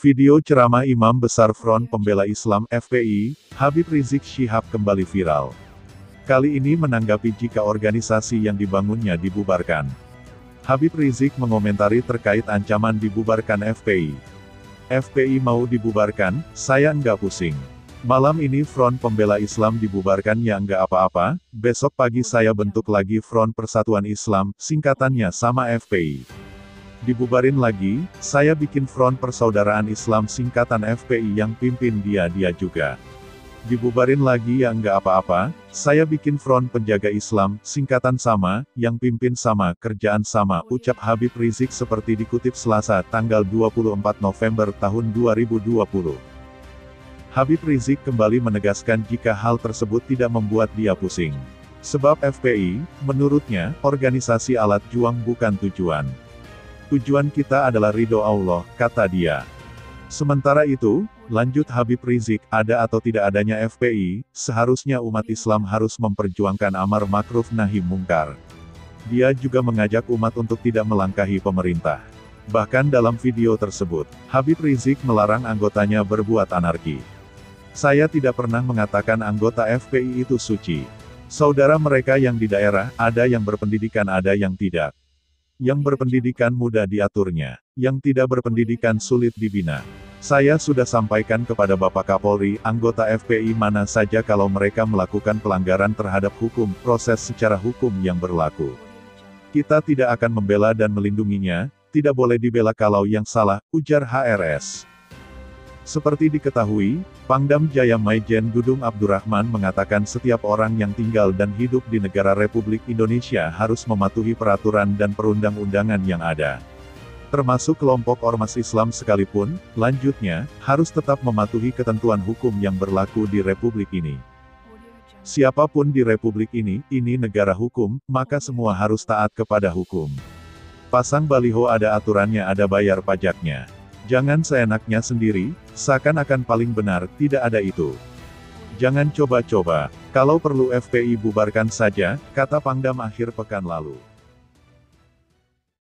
Video ceramah Imam Besar Front Pembela Islam FPI, Habib Rizik Syihab kembali viral. Kali ini menanggapi jika organisasi yang dibangunnya dibubarkan. Habib Rizik mengomentari terkait ancaman dibubarkan FPI. FPI mau dibubarkan, saya enggak pusing. Malam ini Front Pembela Islam dibubarkan ya enggak apa-apa, besok pagi saya bentuk lagi Front Persatuan Islam, singkatannya sama FPI. Dibubarin lagi, saya bikin Front Persaudaraan Islam singkatan FPI yang pimpin dia-dia juga. Dibubarin lagi ya enggak apa-apa, saya bikin Front Penjaga Islam, singkatan sama, yang pimpin sama, kerjaan sama, ucap Habib Rizik seperti dikutip Selasa tanggal 24 November tahun 2020. Habib Rizik kembali menegaskan jika hal tersebut tidak membuat dia pusing. Sebab FPI, menurutnya, organisasi alat juang bukan tujuan. Tujuan kita adalah ridho Allah, kata dia. Sementara itu, lanjut Habib Rizik, ada atau tidak adanya FPI, seharusnya umat Islam harus memperjuangkan amar makruf nahi mungkar. Dia juga mengajak umat untuk tidak melangkahi pemerintah. Bahkan dalam video tersebut, Habib Rizik melarang anggotanya berbuat anarki. Saya tidak pernah mengatakan anggota FPI itu suci. Saudara mereka yang di daerah, ada yang berpendidikan ada yang tidak. Yang berpendidikan mudah diaturnya, yang tidak berpendidikan sulit dibina. Saya sudah sampaikan kepada Bapak Kapolri, anggota FPI mana saja kalau mereka melakukan pelanggaran terhadap hukum, proses secara hukum yang berlaku. Kita tidak akan membela dan melindunginya, tidak boleh dibela kalau yang salah, ujar HRS. Seperti diketahui, Pangdam Jaya Maijen Dudung Abdurrahman mengatakan setiap orang yang tinggal dan hidup di negara Republik Indonesia harus mematuhi peraturan dan perundang-undangan yang ada. Termasuk kelompok ormas Islam sekalipun, lanjutnya, harus tetap mematuhi ketentuan hukum yang berlaku di Republik ini. Siapa pun di Republik ini, ini negara hukum, maka semua harus taat kepada hukum. Pasang baliho ada aturannya ada bayar pajaknya. Jangan seenaknya sendiri, seakan-akan paling benar, tidak ada itu. Jangan coba-coba, kalau perlu FPI bubarkan saja, kata Pangdam akhir pekan lalu.